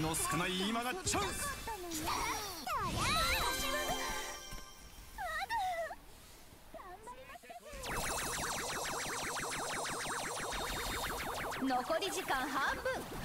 の少ない今がチャンス。残り時間半分。